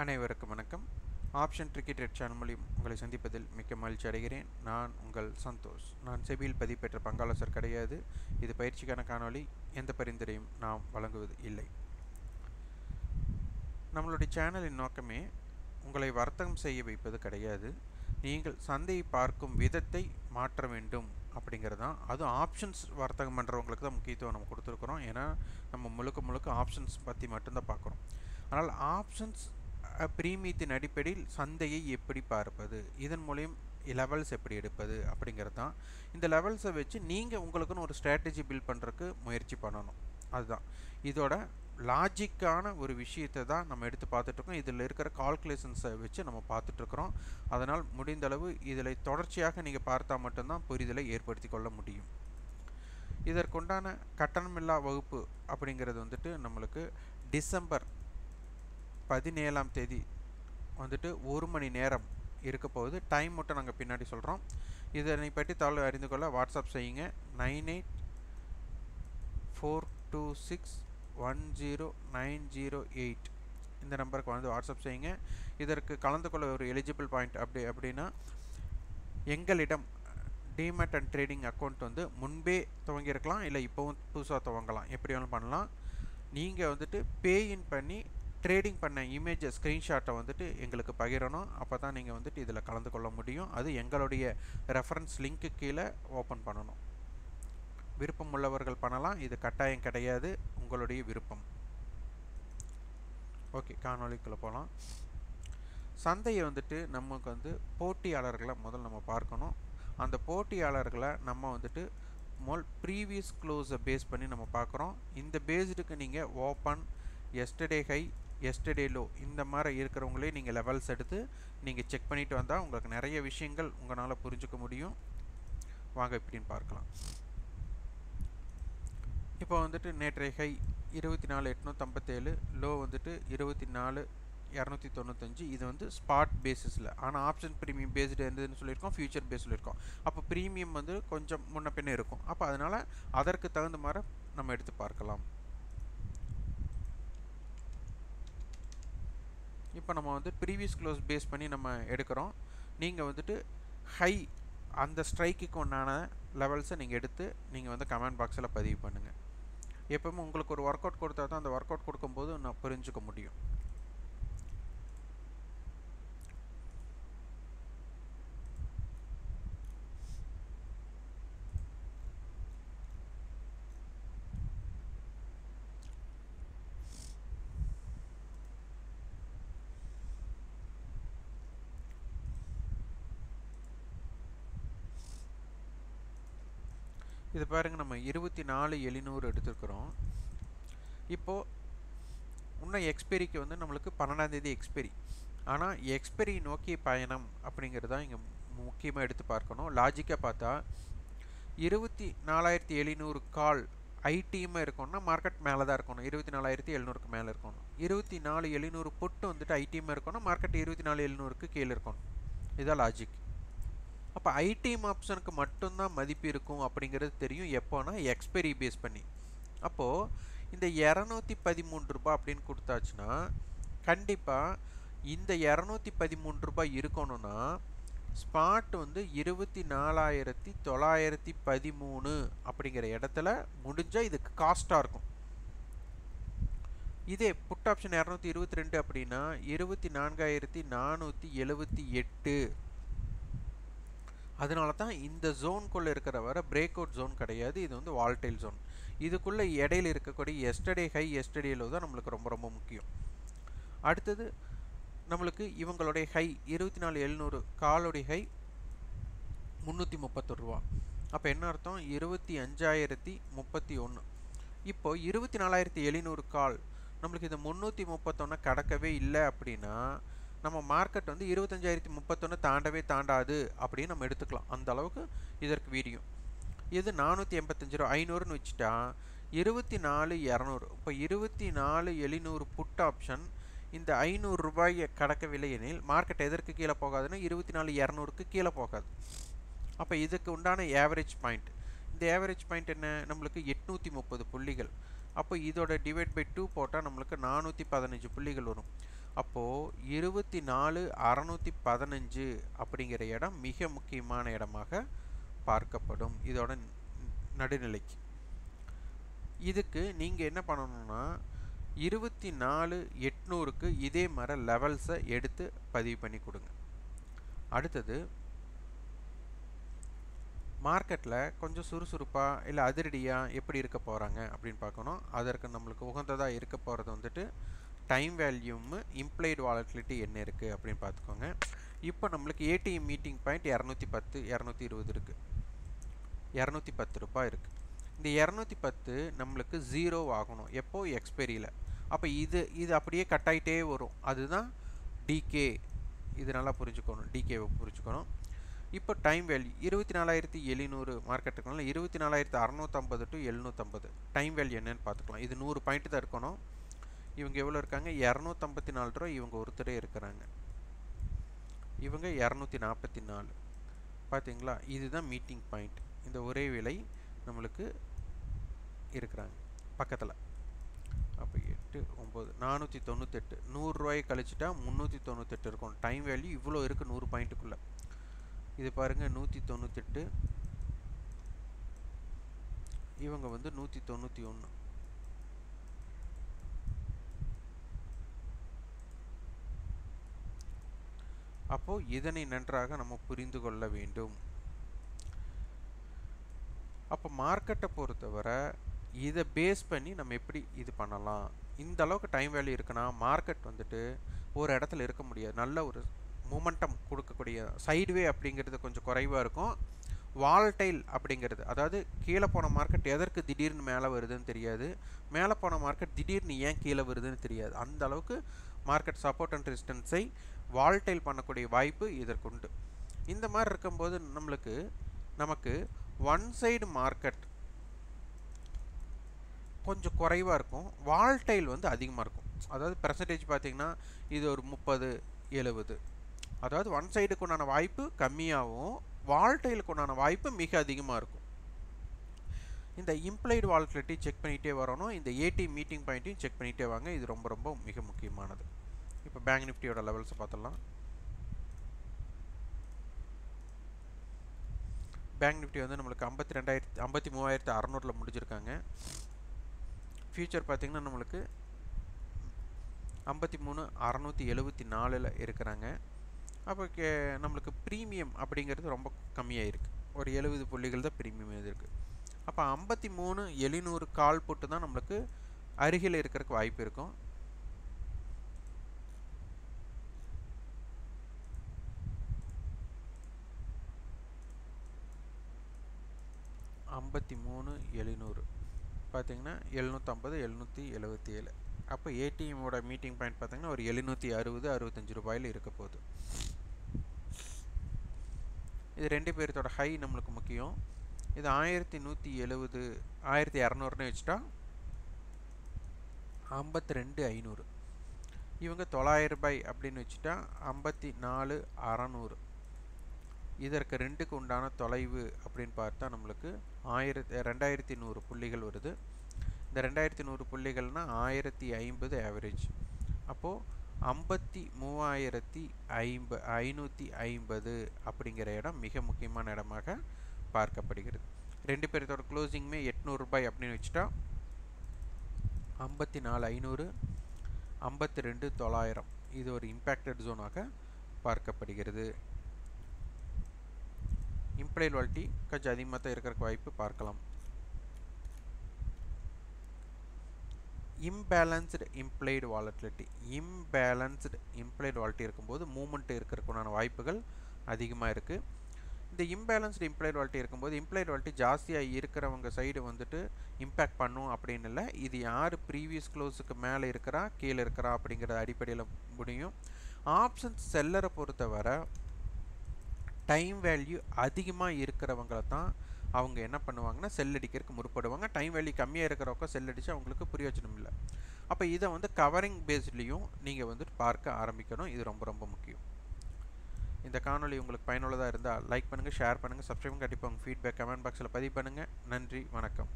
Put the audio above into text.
அனைவருக்கும் வணக்கம். Option cricket red channel மூலியம் உங்களை சந்திப்பதில் மிக்க மகிழ்ச்சி அடைகிறேன். நான் உங்கள் சந்தோஷ். நான் செபியில் பதிவு பெற்ற பங்காளசர் கிடையாது. இது பயிற்சிக்கான காணொளி. எந்த பரிந்துரையும் நாம் வழங்குவது இல்லை. நம்மளுடைய சேனலின் நோக்கமே உங்களை வர்த்தகம் செய்ய வைப்பது கிடையாது. நீங்கள் சந்தையை பார்க்கும் விதத்தை மாற்ற வேண்டும் அப்படிங்கிறது தான் அதுவும் ஆப்ஷன்ஸ் வர்த்தகம் பண்ணுறவங்களுக்கு தான் முக்கியத்துவம் நம்ம கொடுத்துருக்குறோம். ஏன்னா நம்ம முழுக்க முழுக்க ஆப்ஷன்ஸ் பற்றி மட்டும்தான் பார்க்குறோம். ஆனால் ஆப்ஷன்ஸ் பிரீமியத்தின் அடிப்படையில் சந்தையை எப்படி பார்ப்பது? இதன் மூலியம் லெவல்ஸ் எப்படி எடுப்பது? அப்படிங்கிறது தான். இந்த லெவல்ஸை வச்சு நீங்கள் உங்களுக்குன்னு ஒரு ஸ்ட்ராட்டஜி பில்ட் பண்ணுறதுக்கு முயற்சி பண்ணணும். அதுதான். இதோட லாஜிக்கான ஒரு விஷயத்தை தான் நம்ம எடுத்து பார்த்துட்ருக்கோம். இதில் இருக்கிற கால்குலேஷன்ஸை வச்சு நம்ம பார்த்துட்ருக்குறோம். அதனால் முடிந்தளவு இதில் தொடர்ச்சியாக நீங்கள் பார்த்தா மட்டும்தான் புரிதலை ஏற்படுத்தி கொள்ள முடியும். இதற்குண்டான கட்டணமில்லா வகுப்பு அப்படிங்கிறது வந்துட்டு நம்மளுக்கு டிசம்பர் பதினேழாம் தேதி வந்துட்டு ஒரு மணி நேரம் இருக்க போகுது. டைம் மட்டும் நாங்கள் பின்னாடி சொல்கிறோம் இதனை பற்றி தகவல் அறிந்து கொள்ள வாட்ஸ்அப் செய்யுங்க. Nine eight four two six one zero nine zero eight இந்த நம்பருக்கு வந்து வாட்ஸ்அப் செய்யுங்க. இதற்கு கலந்து கொள்ள ஒரு எலிஜிபிள் பாயிண்ட் அப்படி அப்படின்னா எங்களிடம் டிமேட் அண்ட் ட்ரேடிங் அக்கௌண்ட் வந்து முன்பே துவங்கியிருக்கலாம் இல்லை இப்போவும் புதுசாக துவங்கலாம். எப்படி வேணாலும் பண்ணலாம். நீங்கள் வந்துட்டு பேஇன் பண்ணி ட்ரேடிங் பண்ண இமேஜை ஸ்க்ரீன்ஷாட்டை வந்துட்டு எங்களுக்கு பகிரணும். அப்போ தான் நீங்கள் வந்துட்டு இதில் கலந்து கொள்ள முடியும். அது எங்களுடைய ரெஃபரன்ஸ் லிங்க்கு கீழே ஓப்பன் பண்ணணும். விருப்பம் உள்ளவர்கள் பண்ணலாம். இது கட்டாயம் கிடையாது. உங்களுடைய விருப்பம். ஓகே காணொலிக்குள்ளே போகலாம் சந்தையை வந்துட்டு நமக்கு வந்து போட்டியாளர்களை முதல் நம்ம பார்க்கணும். அந்த போட்டியாளர்களை நம்ம வந்துட்டு மொல் ப்ரீவியஸ் க்ளோஸை பேஸ் பண்ணி நம்ம பார்க்குறோம். இந்த பேஸ்டுக்கு நீங்கள் open yesterday high yesterday low இந்த மாதிரி இருக்கிறவங்களே நீங்கள் லெவல்ஸ் எடுத்து நீங்கள் செக் பண்ணிவிட்டு வந்தால் உங்களுக்கு நிறைய விஷயங்கள் உங்களால் புரிஞ்சுக்க முடியும். வாங்க இப்படின்னு பார்க்கலாம். இப்போ வந்துட்டு நேற்றைய ஹை இருபத்தி நாலு எட்நூற்றம்பத்தேழு லோ வந்துட்டு இருபத்தி நாலு இரநூத்தி தொண்ணூத்தஞ்சு இது வந்து ஸ்பாட் பேசிஸில் ஆனால் ஆப்ஷன் ப்ரீமியம் பேஸ்டு இருந்ததுன்னு சொல்லியிருக்கோம் ஃபியூச்சர் பேஸ் சொல்லியிருக்கோம். அப்போ ப்ரீமியம் வந்து கொஞ்சம் முன்ன பின்ன இருக்கும். அப்போ அதனால் அதற்கு தகுந்த மாதிரி நம்ம எடுத்து பார்க்கலாம். இப்போ நம்ம வந்து ப்ரீவியஸ் க்ளோஸ் பேஸ் பண்ணி நம்ம எடுக்கிறோம். நீங்கள் வந்துட்டு ஹை அந்த ஸ்ட்ரைக்குக்கு உண்டான லெவல்ஸை நீங்கள் எடுத்து நீங்கள் வந்து கமெண்ட் பாக்ஸில் பதிவு பண்ணுங்கள் எப்பவுமே உங்களுக்கு ஒரு ஒர்க் அவுட் கொடுத்தா தான் அந்த ஒர்க் அவுட் கொடுக்கும்போது நான் புரிஞ்சுக்க முடியும். இது பாருங்கள் நம்ம இருபத்தி நாலு எழுநூறு எடுத்துருக்குறோம். இப்போது இன்னும் எக்ஸ்பெரிக்கு வந்து நம்மளுக்கு பன்னெண்டாந்தேதி எக்ஸ்பெரி ஆனால் எக்ஸ்பெரி நோக்கிய பயணம் அப்படிங்கிறது தான் இங்கே முக்கியமாக எடுத்து பார்க்கணும். லாஜிக்காக பார்த்தா இருபத்தி நாலாயிரத்தி எழுநூறு கால் ஐடியுமே இருக்கணும்னா மார்க்கெட் மேலே தான் இருக்கணும். இருபத்தி நாலாயிரத்தி எழுநூறுக்கு மேலே இருக்கணும். இருபத்தி நாலு எழுநூறு பொட்டு வந்துட்டு ஐடியுமே இருக்கணும் மார்க்கெட் இருபத்தி நாலு எழுநூறுக்கு கீழே இருக்கணும். இதுதான் லாஜிக் அப்போ ஐடிஎம் ஆப்ஷனுக்கு மட்டும்தான் மதிப்பு இருக்கும் அப்படிங்கிறது தெரியும். எப்போனா எக்ஸ்பைரி பேஸ் பண்ணி. அப்போது இந்த இரநூத்தி பதிமூன்று ரூபாய் அப்படின்னு கொடுத்தாச்சுன்னா கண்டிப்பாக இந்த இரநூத்தி பதிமூன்று ரூபாய் இருக்கணும்னா ஸ்பாட் வந்து இருபத்தி நாலாயிரத்தி தொள்ளாயிரத்தி பதிமூணு அப்படிங்கிற இடத்துல முடிஞ்சால் இதுக்கு காஸ்ட்டாக இருக்கும். இதே புட் ஆப்ஷன் இரநூத்தி இருபத்தி ரெண்டு அப்படின்னா இருபத்தி நான்காயிரத்தி நானூற்றி எழுபத்தி எட்டு அதனால தான் இந்த ஜோன்குள்ளே இருக்கிற வர பிரேக் அவுட் ஜோன் கிடையாது. இது வந்து வால்டைல் ஜோன் இதுக்குள்ளே இடையில இருக்கக்கூடிய எஸ்டர்டே ஹை எஸ்டர்டே தான் நம்மளுக்கு ரொம்ப ரொம்ப முக்கியம். அடுத்தது நம்மளுக்கு இவங்களுடைய ஹை இருபத்தி நாலு எழுநூறு காலுடைய ஹை முந்நூற்றி முப்பத்தொரு ரூபா. அப்போ என்ன அர்த்தம்? இருபத்தி அஞ்சாயிரத்தி முப்பத்தி ஒன்று இப்போது இருபத்தி நாலாயிரத்தி எழுநூறு கால் நம்மளுக்கு இந்த முந்நூற்றி முப்பத்தொன்று கடக்கவே இல்லை அப்படின்னா நம்ம மார்க்கெட் வந்து இருபத்தஞ்சாயிரத்தி முப்பத்தொன்று தாண்டவே தாண்டாது அப்படின்னு நம்ம எடுத்துக்கலாம். அந்த அளவுக்கு இதற்கு வீரியம். இது நானூற்றி எண்பத்தஞ்சு ரூபா ஐநூறுன்னு வச்சுட்டா இருபத்தி நாலு இரநூறு. இப்போ இருபத்தி நாலு எழுநூறு புட் ஆப்ஷன் இந்த ஐநூறு ரூபாயை கடக்கவில்லை எனில் மார்க்கெட் எதற்கு கீழே போகாதுன்னா இருபத்தி நாலு இரநூறுக்கு கீழே போகாது. அப்போ இதுக்கு உண்டான ஏவரேஜ் பாயிண்ட் இந்த ஏவரேஜ் பாயிண்ட் என்ன? நம்மளுக்கு எட்நூற்றி முப்பது புள்ளிகள். அப்போ இதோட டிவைட் பை டூ போட்டால் நம்மளுக்கு நானூற்றி பதினஞ்சு புள்ளிகள் வரும். அப்போது இருபத்தி நாலு அறநூற்றி பதினஞ்சு அப்படிங்கிற இடம் மிக முக்கியமான இடமாக பார்க்கப்படும் இதோட நடுநிலைக்கு. இதுக்கு நீங்கள் என்ன பண்ணணும்னா இருபத்தி நாலு எட்நூறுக்கு இதே மாதிரி லெவல்ஸை எடுத்து பதிவு பண்ணி கொடுங்க. அடுத்தது மார்க்கெட்டில் கொஞ்சம் சுறுசுறுப்பாக இல்லை அதிரடியாக எப்படி இருக்க போகிறாங்க அப்படின்னு பார்க்கணும். அதற்கு நம்மளுக்கு உகந்ததாக இருக்க போகிறது வந்துட்டு டைம் வேல்யூம் இம்ப்ளைடு வாலட்டிலிட்டி என்ன இருக்குது அப்படின்னு பார்த்துக்கோங்க. இப்போ நம்மளுக்கு ஏடிஎம் மீட்டிங் பாயிண்ட் இரநூத்தி பத்து இரநூத்தி இருபது இருக்குது இரநூத்தி பத்து ரூபாய் இருக்குது இந்த இரநூத்தி பத்து நம்மளுக்கு ஜீரோ ஆகணும் எப்போ? எக்ஸ்பெரியில் அப்போ இது இது அப்படியே கட் ஆகிட்டே வரும். அதுதான் டிகே இது நல்லா புரிஞ்சுக்கணும். டிகேவை புரிஞ்சுக்கணும். இப்போ டைம் வேல்யூ இருபத்தி நாலாயிரத்தி எழுநூறு மார்க்கெட் இருக்கனால இருபத்தி நாலாயிரத்தி அறநூற்றம்பது டு எழுநூற்றம்பது டைம் வேல்யூ என்னன்னு பார்த்துக்கலாம். இது நூறு பாயிண்ட் தான் இருக்கணும். இவங்க எவ்வளோ இருக்காங்க? இரநூத்தம்பத்தி நாலு ரூபா இவங்க ஒருத்தரே இருக்கிறாங்க. இவங்க இரநூத்தி நாற்பத்தி நாலு பார்த்தீங்களா இதுதான் மீட்டிங் பாயிண்ட் இந்த ஒரே விலை நம்மளுக்கு இருக்கிறாங்க. பக்கத்தில். அப்போ எட்டு ஒம்பது நானூற்றி தொண்ணூத்தெட்டு நூறுரூவாயை கழிச்சிட்டா முந்நூற்றி தொண்ணூத்தெட்டு இருக்கும். டைம் வேல்யூ இவ்வளோ இருக்குது நூறு பாயிண்ட்டுக்குள்ளே இது பாருங்கள் நூற்றி தொண்ணூத்தெட்டு இவங்க வந்து நூற்றி தொண்ணூற்றி ஒன்று அப்போது இதனை நன்றாக நம்ம புரிந்து கொள்ள வேண்டும். அப்போ மார்க்கெட்டை பொறுத்தவரை இதை பேஸ் பண்ணி நம்ம எப்படி இது பண்ணலாம்? இந்த அளவுக்கு டைம் வேல்யூ இருக்குன்னா மார்க்கெட் வந்துட்டு ஒரு இடத்துல இருக்க முடியாது. நல்ல ஒரு மூமெண்டம் கொடுக்கக்கூடிய சைடுவே அப்படிங்கிறது கொஞ்சம் குறைவாக இருக்கும். வால்டைல் அப்படிங்கிறது அதாவது கீழே போன மார்க்கெட் எதற்கு திடீர்னு மேலே வருதுன்னு தெரியாது. மேலே போன மார்க்கெட் திடீர்னு ஏன் கீழே வருதுன்னு தெரியாது. அந்த அளவுக்கு மார்க்கெட் சப்போர்ட் அண்ட் ரெசிஸ்டன்ஸை வால்டைல் பண்ணக்கூடிய வாய்ப்பு இதற்குண்டு. இந்த மாதிரி இருக்கும்போது நம்மளுக்கு நமக்கு ஒன் சைடு மார்க்கெட் கொஞ்சம் குறைவாக இருக்கும். வால்டைல் வந்து அதிகமாக இருக்கும். அதாவது பெர்சன்டேஜ் பார்த்திங்கன்னா இது ஒரு முப்பது எழுபது அதாவது ஒன் சைடுக்கு உண்டான வாய்ப்பு கம்மியாகவும் வால்டைலுக்கு உண்டான வாய்ப்பு மிக அதிகமாக இருக்கும். இந்த இம்ப்ளைடு வால்டிலிட்டி செக் பண்ணிகிட்டே வரணும். இந்த ஏடி மீட்டிங் பாயிண்ட்டையும் செக் பண்ணிகிட்டே வாங்க. இது ரொம்ப ரொம்ப மிக முக்கியமானது. இப்போ பேங்க் நிஃப்டியோட லெவல்ஸை பார்த்துடலாம். பேங்க் நிஃப்டி வந்து நம்மளுக்கு ஐம்பத்தி ரெண்டாயிரத்தி ஐம்பத்தி மூவாயிரத்து அறநூறில் முடிஞ்சிருக்காங்க. ஃபியூச்சர் பார்த்திங்கன்னா நம்மளுக்கு ஐம்பத்தி மூணு அறநூற்றி எழுபத்தி நாலில் இருக்கிறாங்க. அப்போ கே நம்மளுக்கு ப்ரீமியம் அப்படிங்கிறது ரொம்ப கம்மியாக இருக்குது ஒரு எழுபது புள்ளிகள் தான் ப்ரீமியம் இது இருக்குது அப்போ ஐம்பத்தி மூணு எழுநூறு கால் போட்டு தான் நம்மளுக்கு அருகில் இருக்கிறதுக்கு வாய்ப்பு இருக்கும். ஐம்பத்தி மூணு எழுநூறு. பார்த்தீங்கன்னா எழுநூற்றம்பது எழுநூற்றி எழுபத்தி ஏழு அப்போ ஏடிஎம்மோட மீட்டிங் பாயிண்ட் பார்த்திங்கன்னா ஒரு எழுநூற்றி அறுபது அறுபத்தஞ்சு ரூபாயில் இருக்க போகுது. இது ரெண்டு பேர்த்தோட ஹை நம்மளுக்கு முக்கியம். இது ஆயிரத்தி நூற்றி எழுபது ஆயிரத்தி இரநூறுன்னு வச்சுட்டா ஐம்பத்தி ரெண்டு ஐநூறு. இவங்க தொள்ளாயிரம் ரூபாய் அப்படின்னு வச்சுட்டா ஐம்பத்தி நாலு அறநூறு. இதற்கு ரெண்டுக்கு உண்டான தொலைவு அப்படின்னு பார்த்தா நம்மளுக்கு ஆயிரத்தி ரெண்டாயிரத்தி நூறு புள்ளிகள் வருது. இந்த ரெண்டாயிரத்தி நூறு புள்ளிகள்னால் ஆயிரத்தி ஐம்பது ஆவரேஜ் அப்போது ஐம்பத்தி மூவாயிரத்தி ஐம்ப ஐநூற்றி ஐம்பது அப்படிங்கிற இடம் மிக முக்கியமான இடமாக பார்க்கப்படுகிறது. ரெண்டு பேர்த்தோட க்ளோசிங்குமே எட்நூறுபாய் அப்படின்னு வச்சுட்டா ஐம்பத்தி நாலு ஐநூறு ஐம்பத்தி ரெண்டு தொள்ளாயிரம். இது ஒரு இம்பேக்டட் ஜோனாக பார்க்கப்படுகிறது. இம்ப்ளைட் வால்ட்டி கொஞ்சம் அதிகமாக தான் இருக்கிறக்கு வாய்ப்பு பார்க்கலாம். Imbalanced implied volatility. Imbalanced implied volatility இருக்கும்போது மூமெண்ட் இருக்கிறதுக்குண்டான வாய்ப்புகள் அதிகமாக இருக்குது இந்த இம்பேலன்ஸ்டு இம்ப்ளைட் வாலிட்டி இருக்கும்போது இம்ப்ளைட் வாலிட்டி ஜாஸ்தியாக இருக்கிறவங்க சைடு வந்துட்டு இம்பேக்ட் பண்ணும் அப்படின்னு இல்லை. இது யார் ப்ரீவியஸ் க்ளோஸுக்கு மேலே இருக்கிறா கீழே இருக்கிறா அப்படிங்கிற அடிப்படையில் முடியும். ஆப்ஷன்ஸ் செல்லரை பொறுத்தவரை டைம் வேல்யூ அதிகமாக இருக்கிறவங்கள தான் அவங்க என்ன பண்ணுவாங்கன்னா செல் அடிக்கிறதுக்கு முற்படுவாங்க. டைம் வேல்யூ கம்மியாக இருக்கிறவங்க செல் அடித்து அவங்களுக்கு பிரயோஜனம் இல்லை அப்போ இதை வந்து கவரிங் பேஸ்ட்லேயும் நீங்கள் வந்துட்டு பார்க்க ஆரம்பிக்கணும். இது ரொம்ப ரொம்ப முக்கியம். இந்த காணொலி உங்களுக்கு பயனுள்ளதாக இருந்தால் லைக் பண்ணுங்கள் ஷேர் பண்ணுங்கள் சப்ஸ்கிரைப் கண்டிப்பாக உங்கள் ஃபீட்பேக் கமெண்ட் பாக்ஸில் பதிவு பண்ணுங்கள் நன்றி வணக்கம்.